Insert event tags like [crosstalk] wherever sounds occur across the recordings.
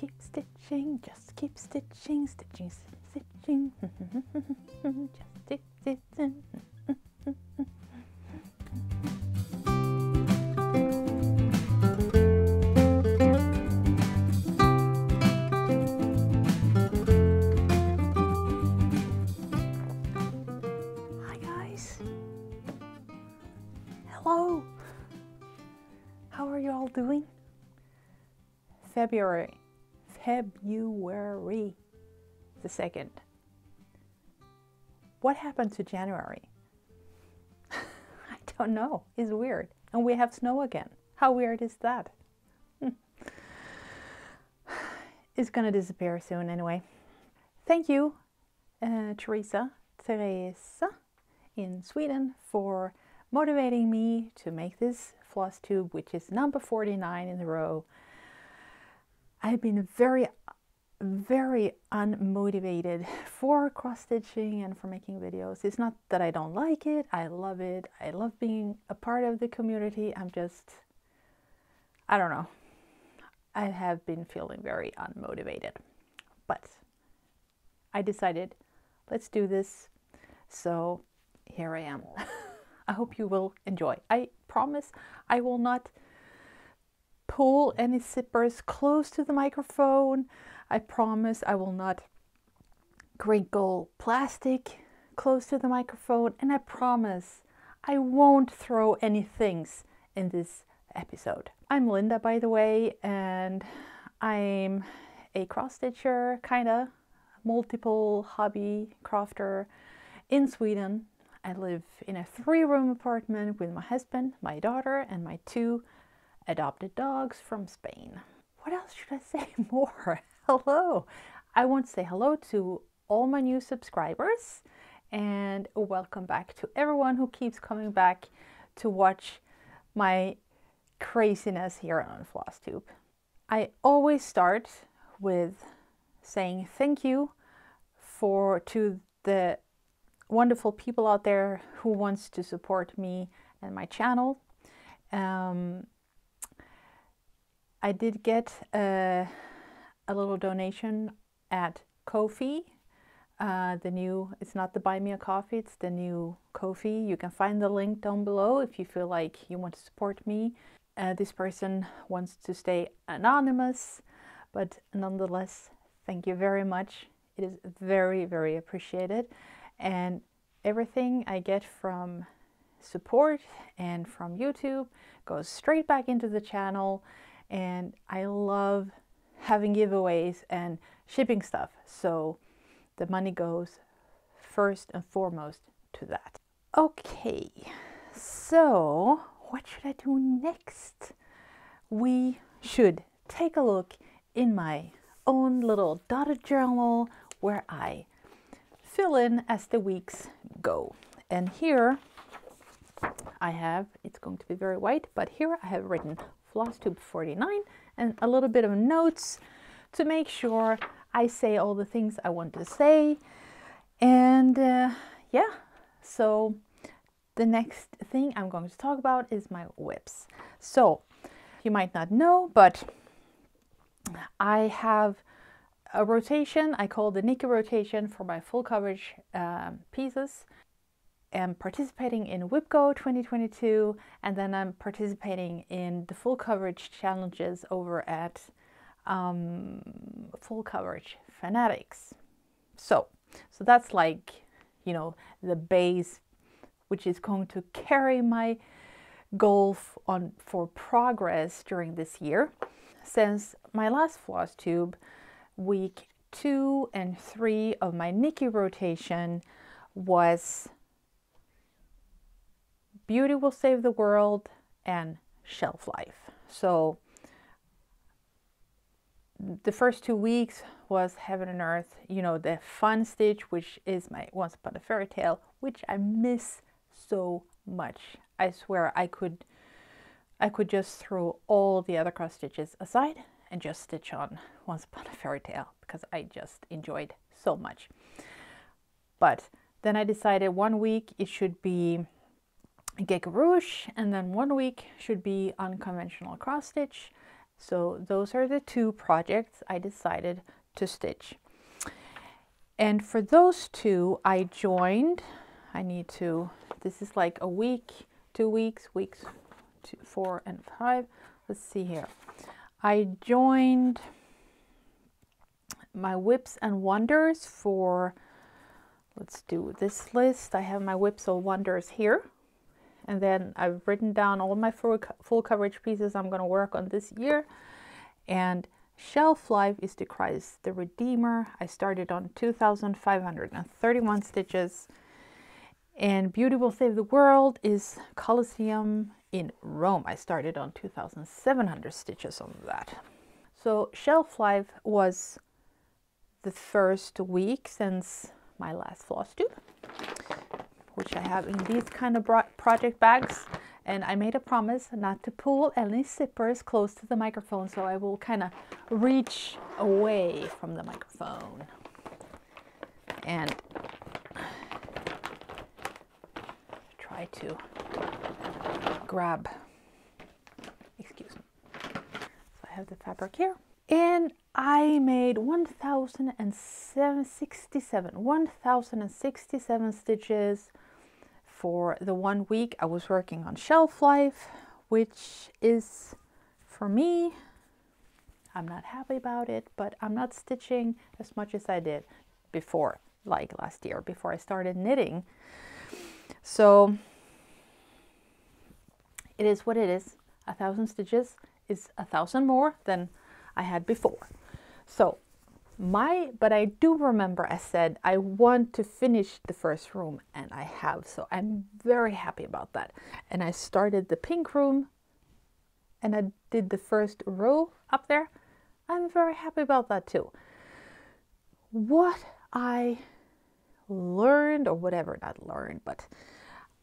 keep stitching, just keep stitching, stitching, stitching. [laughs] just keep stitching. Hi guys. Hello. How are you all doing? February. February the 2nd. What happened to January? [laughs] I don't know. It's weird. And we have snow again. How weird is that? [sighs] It's gonna disappear soon anyway. Thank you, uh, Teresa, Teresa in Sweden for motivating me to make this floss tube, which is number 49 in the row. I've been very, very unmotivated [laughs] for cross stitching and for making videos. It's not that I don't like it, I love it. I love being a part of the community. I'm just, I don't know. I have been feeling very unmotivated. But I decided, let's do this. So here I am. [laughs] I hope you will enjoy. I promise I will not pull any zippers close to the microphone. I promise I will not crinkle plastic close to the microphone. And I promise I won't throw any things in this episode. I'm Linda, by the way, and I'm a cross stitcher, kinda multiple hobby crafter in Sweden. I live in a three room apartment with my husband, my daughter, and my two adopted dogs from Spain. What else should I [laughs] say more? hello! I want to say hello to all my new subscribers and welcome back to everyone who keeps coming back to watch my craziness here on FlossTube. I always start with saying thank you for to the wonderful people out there who wants to support me and my channel. Um, I did get a, a, little donation at Ko-fi. Uh, the new, it's not the Buy Me a Coffee, it's the new Ko-fi. You can find the link down below if you feel like you want to support me. Uh, this person wants to stay anonymous, but nonetheless, thank you very much. It is very, very appreciated. And everything I get from support and from YouTube goes straight back into the channel. And I love having giveaways and shipping stuff. So the money goes first and foremost to that. Okay, so what should I do next? We should take a look in my own little dotted journal where I fill in as the weeks go. And here I have, it's going to be very white, but here I have written floss tube 49 and a little bit of notes to make sure I say all the things I want to say. And uh, yeah, so the next thing I'm going to talk about is my WIPs. So you might not know, but I have a rotation I call the Nikki rotation for my full coverage um, pieces. I'm participating in WIPGO 2022 and then I'm participating in the full coverage challenges over at um, Full Coverage Fanatics. So, so that's like, you know, the base which is going to carry my goal on for progress during this year. Since my last floss tube, week two and three of my Nikki rotation was Beauty Will Save the World and Shelf Life. So the first two weeks was Heaven and Earth, you know, the fun stitch, which is my Once Upon a Fairy Tale, which I miss so much. I swear I could I could just throw all the other cross stitches aside and just stitch on Once Upon a Fairy Tale because I just enjoyed so much. But then I decided one week it should be Geckos Rouge and then one week should be unconventional cross stitch. So those are the two projects I decided to stitch. And for those two, I joined, I need to, this is like a week, two weeks, weeks two, four and five. Let's see here. I joined my WIPs and wonders for, let's do this list. I have my WIPs and wonders here. And then I've written down all my full, full coverage pieces I'm going to work on this year. And shelf life is the Christ the Redeemer. I started on 2,531 stitches. And Beauty Will Save the World is Colosseum in Rome. I started on 2,700 stitches on that. So shelf life was the first week since my last floss tube, which I have in these kind of project bags. And I made a promise not to pull any zippers close to the microphone, so I will kind of reach away from the microphone. And try to grab, excuse me. So I have the fabric here. And I made 1067, 1067 stitches for the one week I was working on shelf life, which is for me, I'm not happy about it, but I'm not stitching as much as I did before, like last year, before I started knitting. So it is what it is. A thousand stitches is a thousand more than I had before. So my, but I do remember I said I want to finish the first room and I have. So I'm very happy about that. And I started the pink room and I did the first row up there. I'm very happy about that too. What I learned or whatever, not learned, but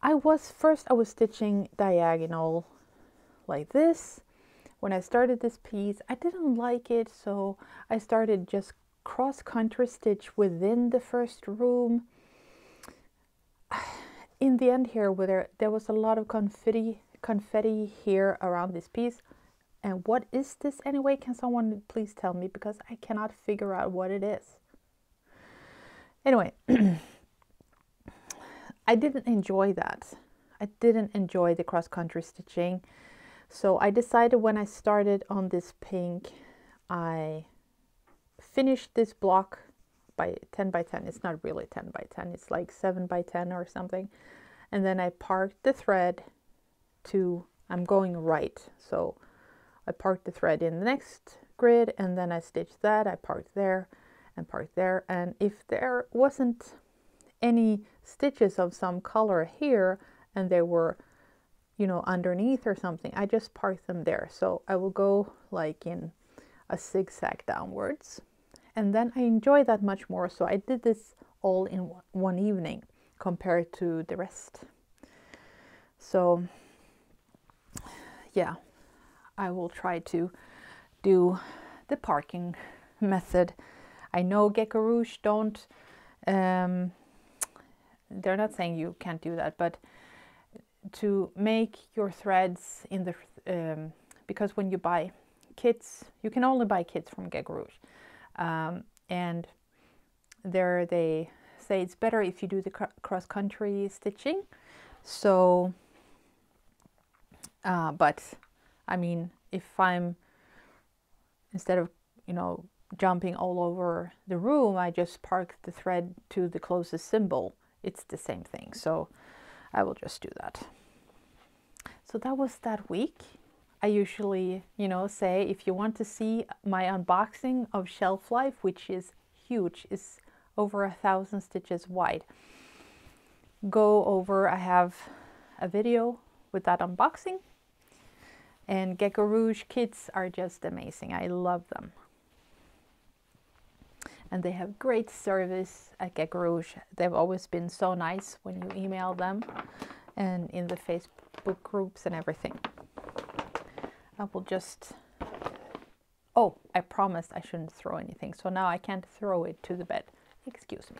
I was first I was stitching diagonal like this. When I started this piece, I didn't like it, so I started just cross country stitch within the first room. [sighs] In the end here, where there, there was a lot of confetti, confetti here around this piece. And what is this anyway? Can someone please tell me? Because I cannot figure out what it is. Anyway, [clears throat] I didn't enjoy that. I didn't enjoy the cross-country stitching. So I decided when I started on this pink, I finished this block by 10 by 10. It's not really 10 by 10. It's like 7 by 10 or something. And then I parked the thread to, I'm going right. So I parked the thread in the next grid and then I stitched that. I parked there and parked there. And if there wasn't any stitches of some color here and they were you know underneath or something I just park them there so I will go like in a zigzag downwards and then I enjoy that much more. So I did this all in one evening compared to the rest. So yeah I will try to do the parking method. I know Gecko Rouge don't um, they're not saying you can't do that, but to make your threads in the um, because when you buy kits, you can only buy kits from Gecko Rouge, um, and there they say it's better if you do the cross country stitching. So, uh, but I mean, if I'm instead of you know jumping all over the room, I just park the thread to the closest symbol it's the same thing. So I will just do that. So that was that week. I usually, you know, say if you want to see my unboxing of Shelf Life, which is huge, is over a thousand stitches wide, go over, I have a video with that unboxing. And Gecko Rouge kits are just amazing. I love them and they have great service at Gecko Rouge. They've always been so nice when you email them and in the Facebook groups and everything. I will just, oh, I promised I shouldn't throw anything. So now I can't throw it to the bed. Excuse me.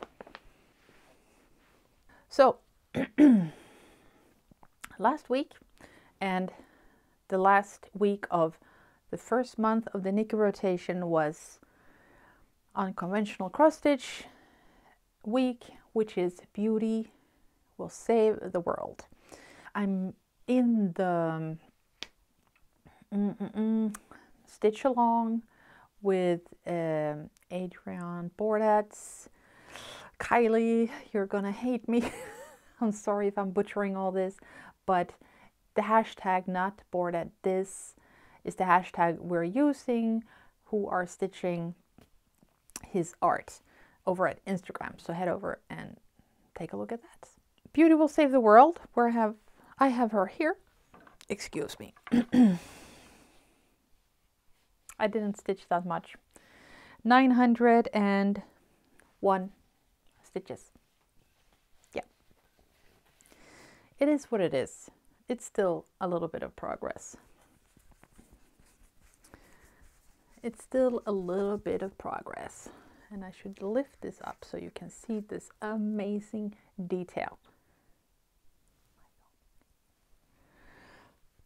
So [clears throat] last week and the last week of The first month of the Nikki rotation was unconventional cross stitch week, which is beauty will save the world. I'm in the um, mm, mm, mm, stitch along with um, Adrian Borda's. Kylie, you're gonna hate me. [laughs] I'm sorry if I'm butchering all this, but the hashtag not bored at this is the hashtag we're using who are stitching his art over at Instagram. So head over and take a look at that. Beauty will save the world. Where I have I have her here. Excuse me. [clears throat] I didn't stitch that much. 901 stitches. Yeah. It is what it is. It's still a little bit of progress. It's still a little bit of progress. And I should lift this up so you can see this amazing detail.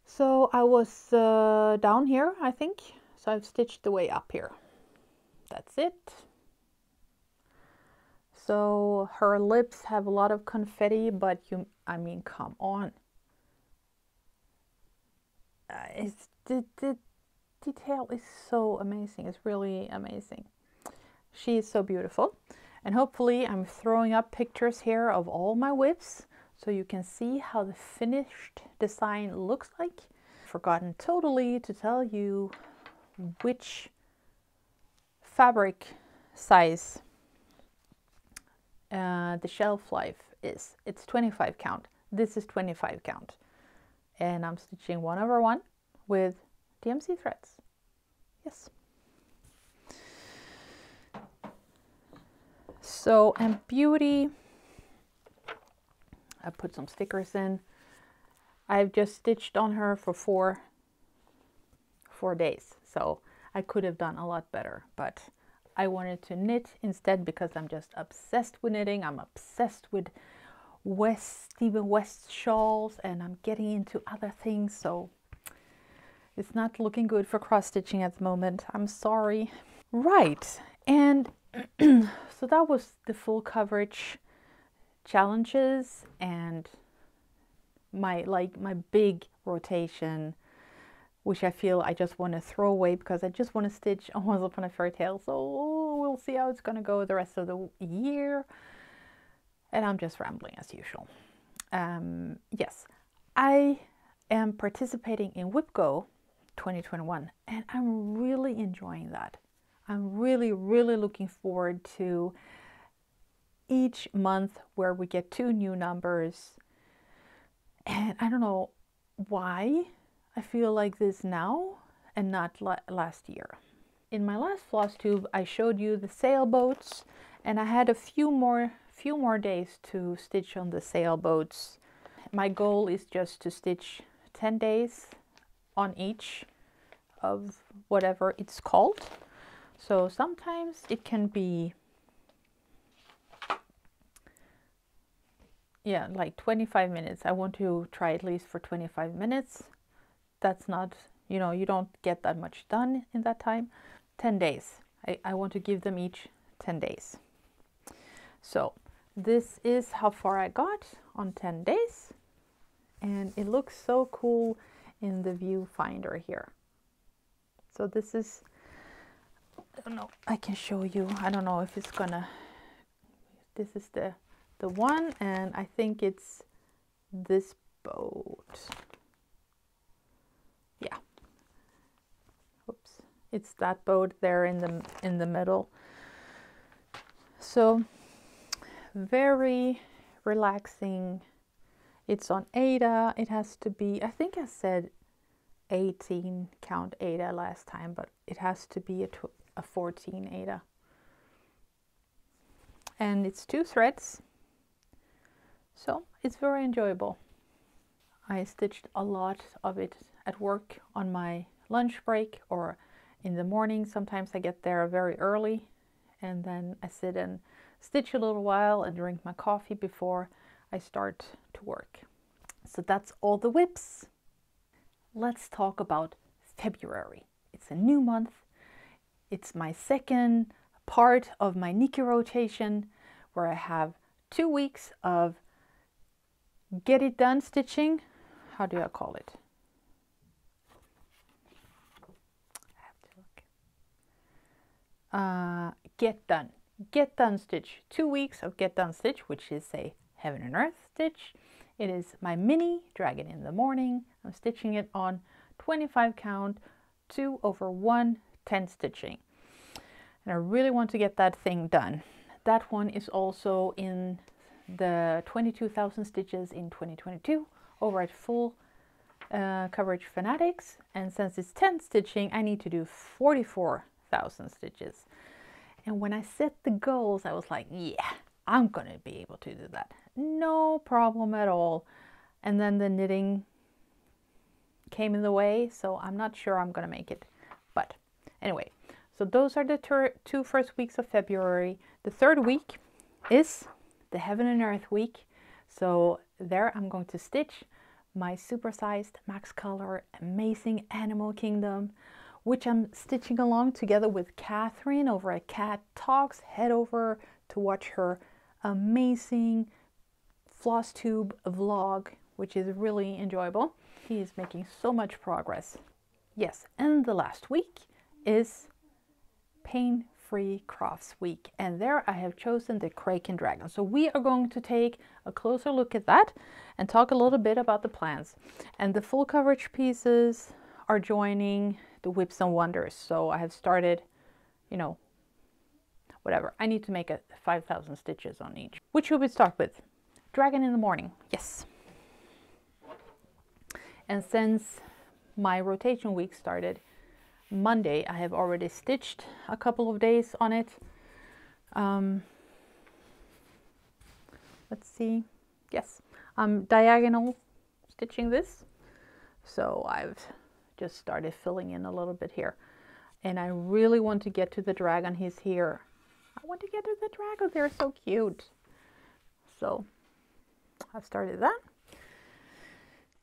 So I was uh, down here, I think. So I've stitched the way up here. That's it. So her lips have a lot of confetti, but you, I mean, come on. Uh, it's, the, the detail is so amazing. It's really amazing. She is so beautiful. And hopefully I'm throwing up pictures here of all my WIPs so you can see how the finished design looks like. Forgotten totally to tell you which fabric size uh, the shelf life is. It's 25 count. This is 25 count. And I'm stitching one over one with DMC threads. Yes. So, and beauty, I put some stickers in. I've just stitched on her for four, four days. So I could have done a lot better, but I wanted to knit instead because I'm just obsessed with knitting. I'm obsessed with West, Stephen West shawls and I'm getting into other things. So it's not looking good for cross stitching at the moment. I'm sorry. Right. And [clears throat] so that was the full coverage challenges and my like my big rotation which I feel I just want to throw away because I just want to stitch [laughs] Once Upon a Fairy Tale. So we'll see how it's going to go the rest of the year. And I'm just rambling as usual. Um, yes, I am participating in WIPGO 2021 and I'm really enjoying that. I'm really, really looking forward to each month where we get two new numbers. And I don't know why I feel like this now and not la last year. In my last floss tube, I showed you the sailboats and I had a few more, few more days to stitch on the sailboats. My goal is just to stitch 10 days on each of whatever it's called. So sometimes it can be yeah, like 25 minutes. I want to try at least for 25 minutes that's not, you know, you don't get that much done in that time. 10 days. I, I want to give them each 10 days. So this is how far I got on 10 days. And it looks so cool in the viewfinder here. So this is, I don't know, I can show you. I don't know if it's gonna, this is the, the one and I think it's this boat yeah oops it's that boat there in the in the middle so very relaxing it's on Aida. it has to be I think I said 18 count Aida last time but it has to be a, a 14 Aida. and it's two threads so it's very enjoyable I stitched a lot of it at work on my lunch break or in the morning. Sometimes I get there very early and then I sit and stitch a little while and drink my coffee before I start to work. So that's all the WIPs. Let's talk about February. It's a new month. It's my second part of my Nikki rotation where I have two weeks of get it done stitching. How do I call it? I have to look. Uh, get done. Get done stitch. Two weeks of get done stitch, which is a heaven and earth stitch. It is my mini dragon in the morning. I'm stitching it on 25 count, 2 over 1, tent stitching. And I really want to get that thing done. That one is also in the 22,000 stitches in 2022 over at Full uh, Coverage Fanatics. And since it's tent stitching, I need to do 44,000 stitches. And when I set the goals, I was like, yeah, I'm going to be able to do that. No problem at all. And then the knitting came in the way, so I'm not sure I'm going to make it. But anyway, so those are the two first weeks of February. The third week is the Heaven and Earth week. So there I'm going to stitch my supersized Max Color Amazing Animal Kingdom, which I'm stitching along together with Catherine over at Cat Talks. Head over to watch her amazing floss tube vlog, which is really enjoyable. He is making so much progress. Yes, and the last week is Paine Free Crafts Week, and there I have chosen the Kraken Dragon. So we are going to take a closer look at that and talk a little bit about the plans. And the full coverage pieces are joining the WIPs and Wonders. So I have started, you know, whatever. I need to make a 5,000 stitches on each. Which should we start with? Dragon in the morning, yes. And since my rotation week started Monday, I have already stitched a couple of days on it. Um, let's see, yes, I'm diagonal stitching this. So I've just started filling in a little bit here. And I really want to get to the dragon. He's here. I want to get to the dragon. They're so cute. So I've started that.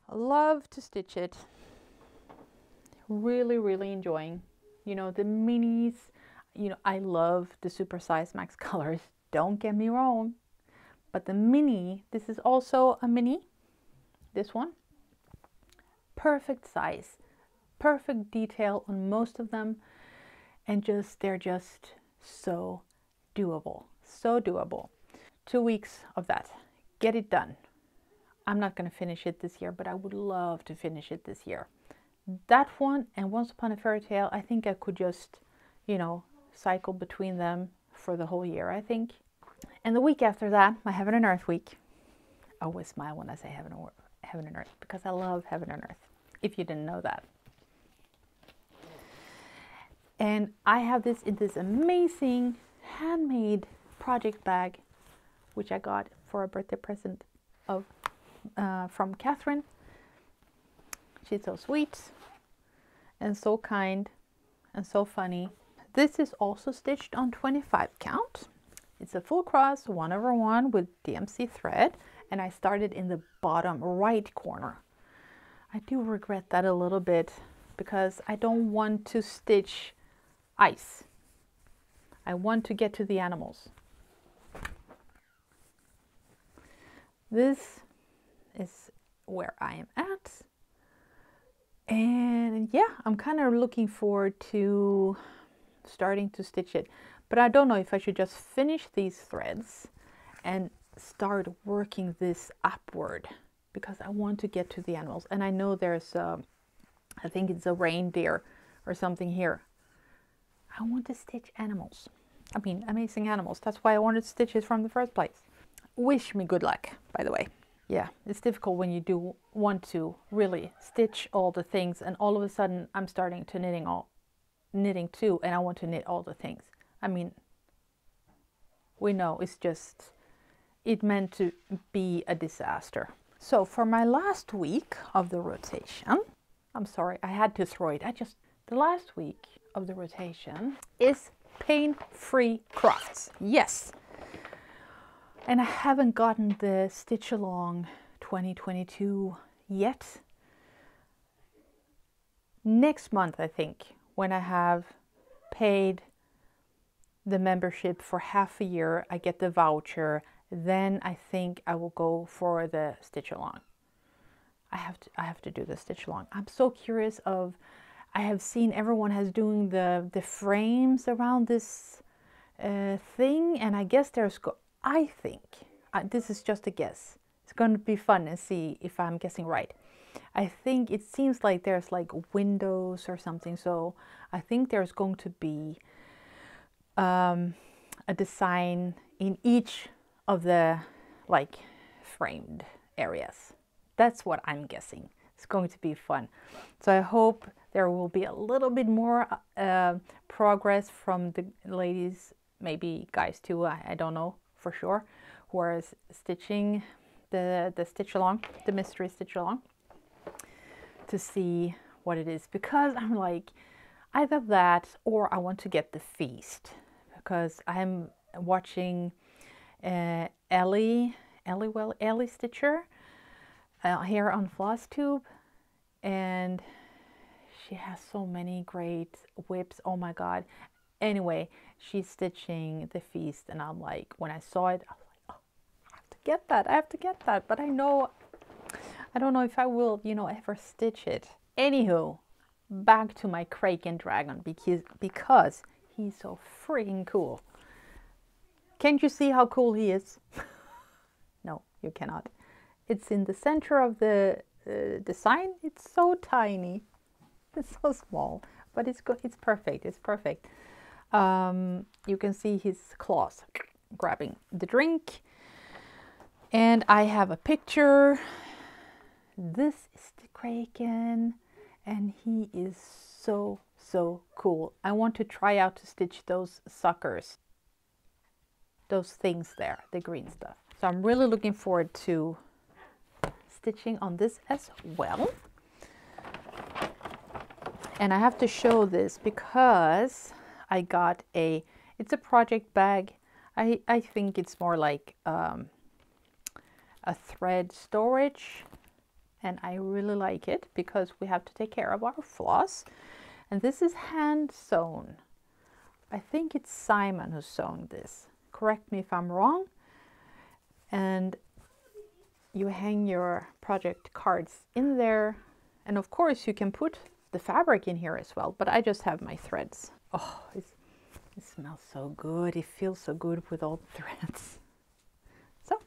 I love to stitch it. Really, really enjoying. You know, the minis, you know, I love the super size max [laughs] colors. Don't get me wrong. But the mini, this is also a mini, this one. Perfect size, perfect detail on most of them. And just, they're just so doable, so doable. Two weeks of that get it done. I'm not going to finish it this year, but I would love to finish it this year. That one and Once Upon a Fairy Tale, I think I could just, you know, cycle between them for the whole year, I think. And the week after that, my Heaven and Earth week. I always smile when I say Heaven and, Heaven and Earth because I love Heaven and Earth, if you didn't know that. And I have this in this amazing handmade project bag, which I got for a birthday present of uh, from Catherine. She's so sweet and so kind and so funny. This is also stitched on 25 count. It's a full cross one over one with DMC thread and I started in the bottom right corner. I do regret that a little bit because I don't want to stitch ice. I want to get to the animals. this is where I am at. And yeah, I'm kind of looking forward to starting to stitch it. But I don't know if I should just finish these threads and start working this upward because I want to get to the animals. And I know there's, a, I think it's a reindeer or something here. I want to stitch animals. I mean, amazing animals. That's why I wanted stitches from the first place wish me good luck, by the way. Yeah, it's difficult when you do want to really stitch all the things and all of a sudden I'm starting to knitting all knitting too and I want to knit all the things. I mean, we know it's just it meant to be a disaster. So for my last week of the rotation, I'm sorry, I had to throw it. I just the last week of the rotation is pain-free crafts. Yes, and I haven't gotten the Stitch Along 2022 yet. Next month, I think, when I have paid the membership for half a year, I get the voucher, then I think I will go for the stitch along. I have to I have to do the stitch along. I'm so curious of I have seen everyone has doing the the frames around this uh, thing and I guess there's I think uh, this is just a guess. It's going to be fun and see if I'm guessing right. I think it seems like there's like windows or something so I think there's going to be um, a design in each of the like framed areas. That's what I'm guessing. It's going to be fun. So I hope there will be a little bit more uh, progress from the ladies, maybe guys too, I, I don't know for sure, who are stitching the, the stitch along, the mystery stitch along, to see what it is. Because I'm like, either that or I want to get the feast because I'm watching uh, Ellie, Ellie, well, Ellie Stitcher uh, here on FlossTube and she has so many great WIPs Oh my God. Anyway, she's stitching the feast and I'm like, when I saw it, I was like, oh, I have to get that. I have to get that. But I know, I don't know if I will, you know, ever stitch it. Anywho, back to my Kraken Dragon because, because he's so freaking cool. Can't you see how cool he is? [laughs] no, you cannot. It's in the center of the uh, design. It's so tiny. [laughs] It's so small, but it's good. It's perfect. It's perfect. Um, you can see his claws grabbing the drink. And I have a picture. This is the Kraken and he is so, so cool. I want to try out to stitch those suckers, those things there, the green stuff. So I'm really looking forward to stitching on this as well. And I have to show this because I got a, it's a project bag. I, I think it's more like um, a thread storage and I really like it because we have to take care of our floss. And this is hand sewn. I think it's Simon who's sewn this. Correct me if I'm wrong. And you hang your project cards in there. And of course you can put the fabric in here as well, but I just have my threads. Oh, it smells so good. It feels so good with all the threads. [laughs] So,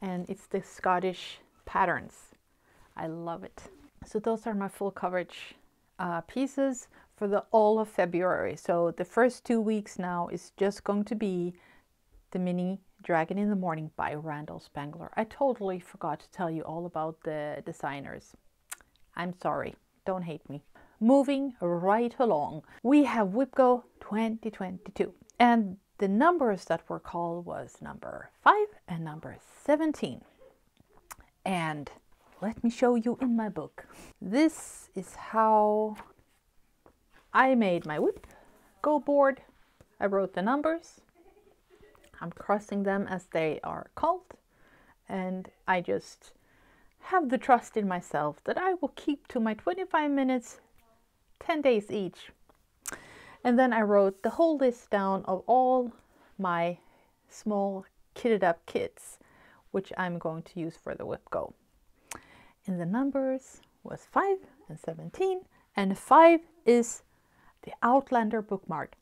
and it's the Scottish patterns. I love it. So those are my full coverage uh, pieces for the all of February. So the first two weeks now is just going to be the mini Dragon in the Morning by Randal Spangler. I totally forgot to tell you all about the designers. I'm sorry, don't hate me. Moving right along, we have WIPGO 2022 and the numbers that were called was number 5 and number 17 and let me show you in my book. This is how I made my WIP go board. I wrote the numbers. I'm crossing them as they are called. And I just have the trust in myself that I will keep to my 25 minutes, 10 days each. And then I wrote the whole list down of all my small kitted up kits which I'm going to use for the WIPGO. And the numbers was 5 and 17, and 5 is the Outlander bookmark.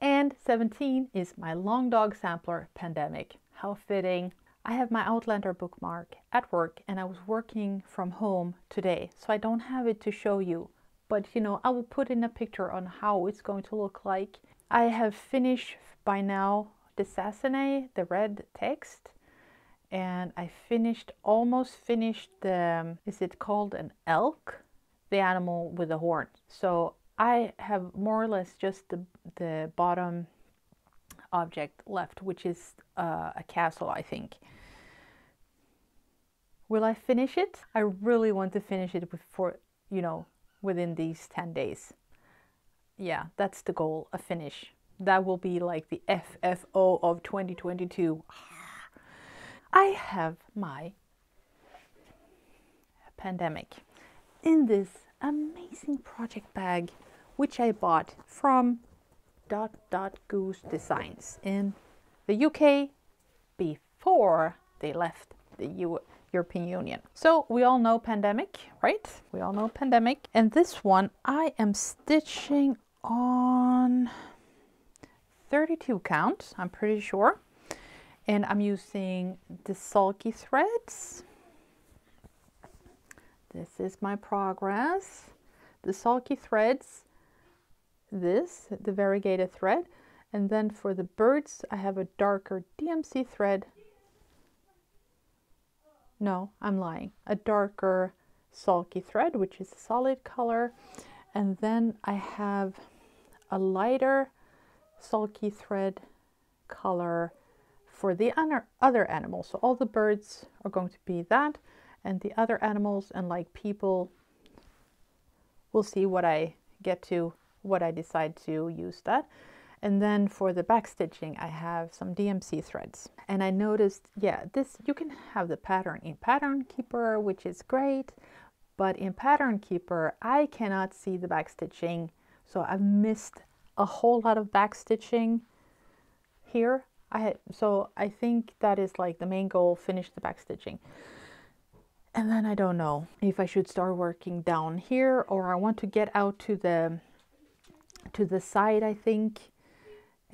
And 17 is my Long Dog Sampler Pandemic. How fitting. I have my Outlander bookmark at work and I was working from home today, so I don't have it to show you. But you know, I will put in a picture on how it's going to look like. I have finished by now the Sassenach, the red text, and I finished, almost finished the, um, is it called an elk? The animal with the horn. So I have more or less just the, the bottom object left, which is uh, a castle, I think. Will I finish it? I really want to finish it before, you know, within these 10 days. Yeah, that's the goal, a finish. That will be like the FFO of 2022. [sighs] I have my pandemic in this amazing project bag which I bought from Dot Dot Goose Designs in the UK before they left the U European Union. So we all know pandemic, right? We all know pandemic. And this one I am stitching on 32 count, I'm pretty sure. And I'm using the sulky threads. This is my progress. The sulky threads, this, the variegated thread. And then for the birds, I have a darker DMC thread. No, I'm lying. A darker sulky thread, which is a solid color. And then I have a lighter sulky thread color for the other animals. So all the birds are going to be that and the other animals and like people we'll see what I get to what I decide to use that and then for the back stitching I have some DMC threads. And I noticed yeah this you can have the pattern in pattern keeper which is great. But in pattern keeper I cannot see the back stitching. So I've missed a whole lot of back stitching here. I so I think that is like the main goal finish the back stitching. And then I don't know if I should start working down here or I want to get out to the to the side I think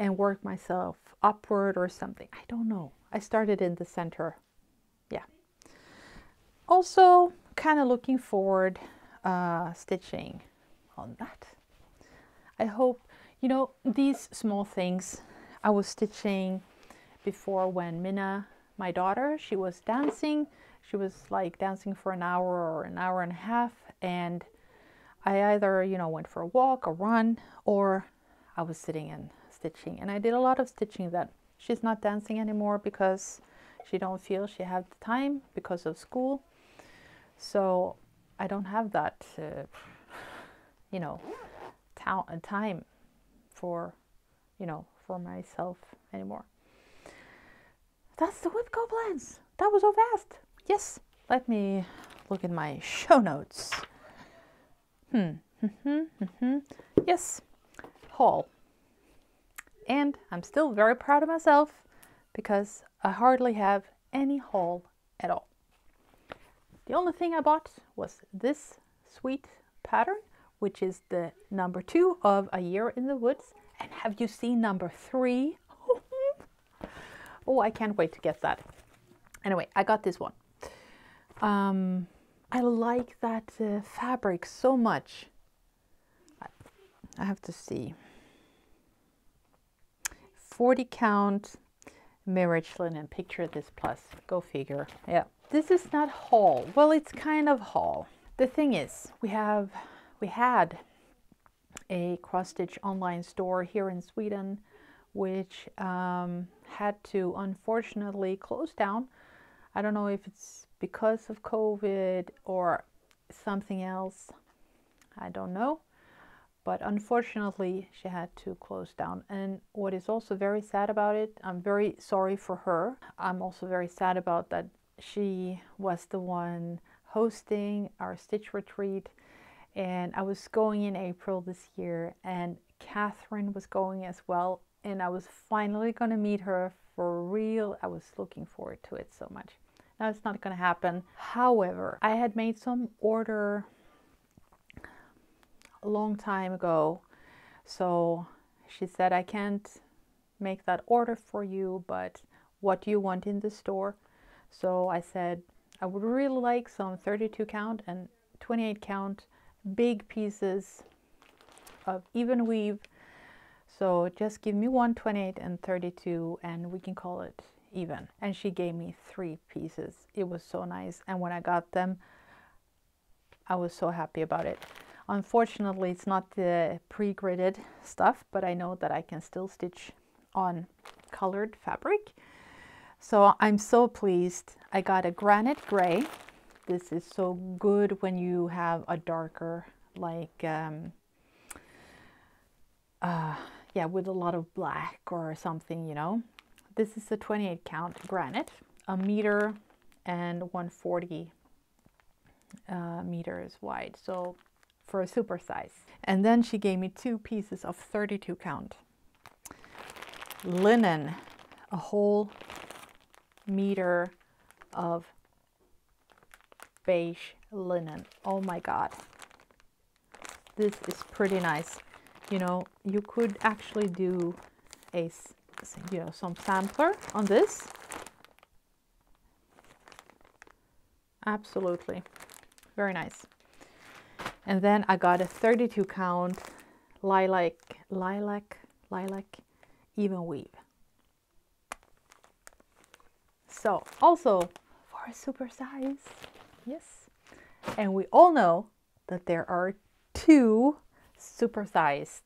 and work myself upward or something. I don't know. I started in the center. Yeah. Also kind of looking forward uh, stitching on that. I hope you know these small things I was stitching before when Minna my daughter she was dancing. She was like dancing for an hour or an hour and a half and I either you know went for a walk a run or I was sitting and stitching. And I did a lot of stitching that she's not dancing anymore because she don't feel she have the time because of school. So I don't have that uh, [sighs] you know time for you know for myself anymore. That's the whip goblins. That was so fast. Yes, let me look at my show notes. Hmm, hmm, hmm, yes, haul. And I'm still very proud of myself because I hardly have any haul at all. The only thing I bought was this sweet pattern, which is the number two of A Year in the Woods. And have you seen number three? [laughs] oh, I can't wait to get that. Anyway, I got this one. Um, I like that uh, fabric so much. I have to see. 40 count marriage linen. Picture this plus. Go figure. Yeah. This is not haul. Well, it's kind of haul. The thing is, we have, we had a cross stitch online store here in Sweden, which um, had to unfortunately close down. I don't know if it's because of COVID or something else. I don't know. But unfortunately, she had to close down. And what is also very sad about it, I'm very sorry for her. I'm also very sad about that she was the one hosting our stitch retreat. And I was going in April this year, and Catherine was going as well. And I was finally going to meet her for real. I was looking forward to it so much. Now it's not going to happen. However, I had made some order long time ago. So she said, I can't make that order for you, but what do you want in the store? So I said, I would really like some 32 count and 28 count big pieces of even weave. So just give me one 28 and 32 and we can call it even. And she gave me three pieces. It was so nice. And when I got them, I was so happy about it. Unfortunately, it's not the pre-gridded stuff, but I know that I can still stitch on colored fabric. So I'm so pleased. I got a granite gray. This is so good when you have a darker, like, um, uh, yeah, with a lot of black or something, you know. This is a 28 count granite, a meter and 140 uh, meters wide. So for a super size. And then she gave me two pieces of 32 count linen, a whole meter of beige linen. Oh my God. This is pretty nice. You know, you could actually do a, you know, some sampler on this. Absolutely. Very nice. And then I got a 32 count lilac, lilac, lilac even weave. So also for a super size, yes. And we all know that there are two super sized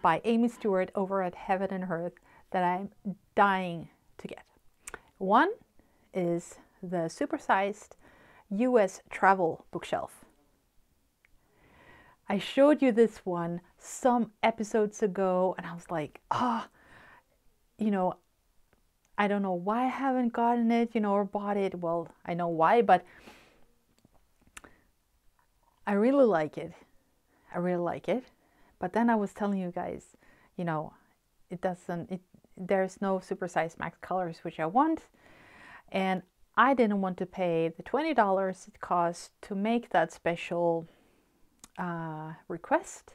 by Amy Stewart over at Heaven and Earth that I'm dying to get. One is the supersized US travel bookshelf. I showed you this one some episodes ago and I was like, ah, oh, you know, I don't know why I haven't gotten it, you know, or bought it. Well, I know why, but I really like it. I really like it. But then I was telling you guys, you know, it doesn't, it, there's no supersized max colors, which I want. And I didn't want to pay the $20 it cost to make that special uh, request.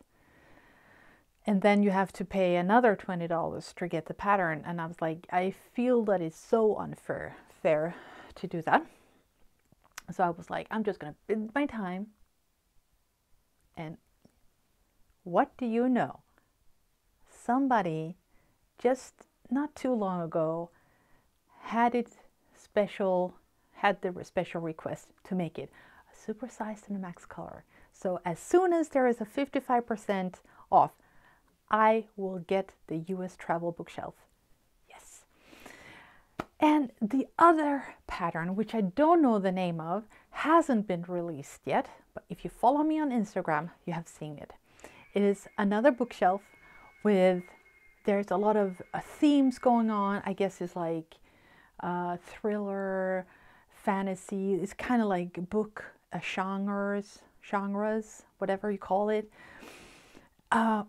And then you have to pay another $20 to get the pattern. And i was like i feel that it's so unfair fair to do that. So i was like i'm just going to bid my time. And what do you know? Somebody just not too long ago had it special had the special request to make it a supersized and a max color so as soon as there is a 55% off I will get the US travel bookshelf. Yes. And the other pattern, which I don't know the name of, hasn't been released yet, but if you follow me on Instagram, you have seen it. It is another bookshelf with, there's a lot of uh, themes going on. I guess it's like uh, thriller, fantasy. It's kind of like book uh, genres, genres, whatever you call it. Uh,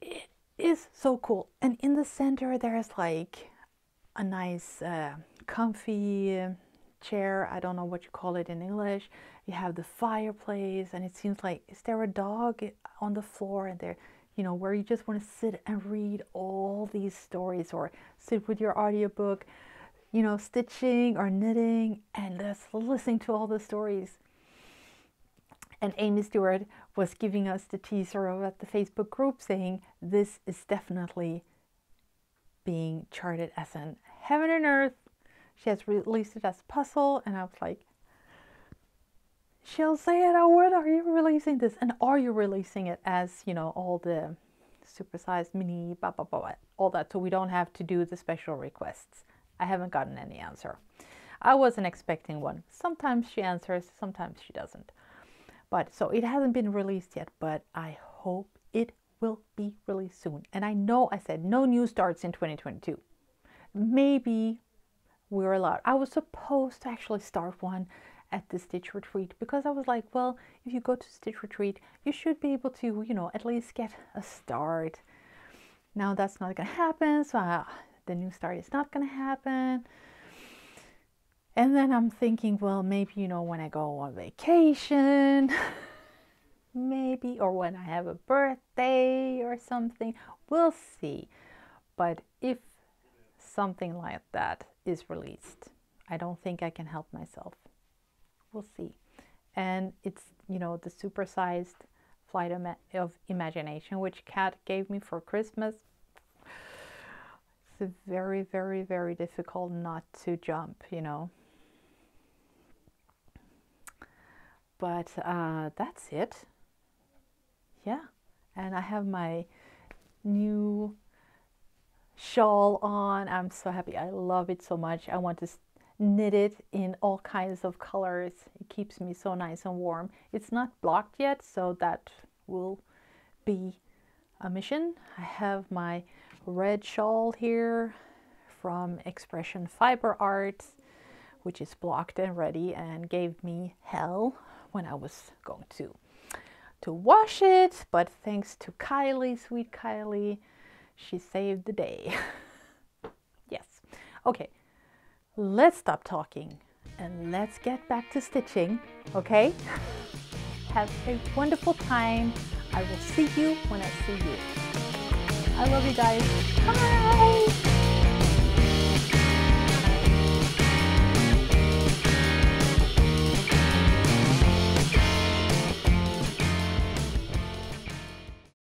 it is so cool. And in the center, there's like a nice, uh, comfy chair. I don't know what you call it in English. You have the fireplace, and it seems like is there a dog on the floor? And there, you know, where you just want to sit and read all these stories, or sit with your audiobook, you know, stitching or knitting, and just listening to all the stories. And Amy Stewart was giving us the teaser of the Facebook group saying this is definitely being charted as an heaven and earth. She has released it as a puzzle, and I was like, she'll say it. Oh, when are you releasing this? And are you releasing it as, you know, all the supersized mini, blah, blah, blah, all that, so we don't have to do the special requests? I haven't gotten any answer. I wasn't expecting one. Sometimes she answers, sometimes she doesn't. But so it hasn't been released yet, but I hope it will be released soon. And I know I said no new starts in 2022. Maybe we're allowed. I was supposed to actually start one at the Stitch Retreat because I was like, well, if you go to Stitch Retreat, you should be able to, you know, at least get a start. Now that's not going to happen, so uh, the new start is not going to happen. And then I'm thinking, well, maybe, you know, when I go on vacation, [laughs] maybe, or when I have a birthday or something, we'll see. But if something like that is released, I don't think I can help myself. We'll see. And it's, you know, the supersized flight of imagination, which Kat gave me for Christmas. It's very, very, very difficult not to jump, you know. But uh, that's it. Yeah, and I have my new shawl on. I'm so happy. I love it so much. I want to knit it in all kinds of colors. It keeps me so nice and warm. It's not blocked yet, so that will be a mission. I have my red shawl here from Expression Fiber Arts, which is blocked and ready and gave me hell when I was going to to wash it, but thanks to Kylie, sweet Kylie, she saved the day. [laughs] yes. Okay, let's stop talking and let's get back to stitching, okay? [laughs] Have a wonderful time. I will see you when I see you. I love you guys. Bye!